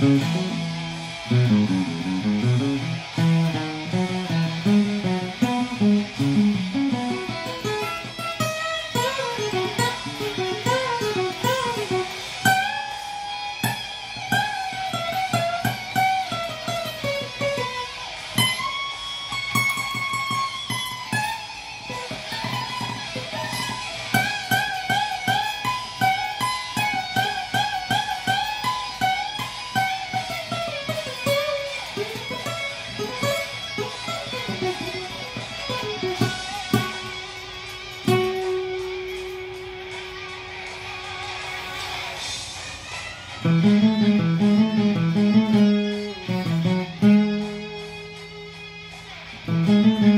Música Thank you.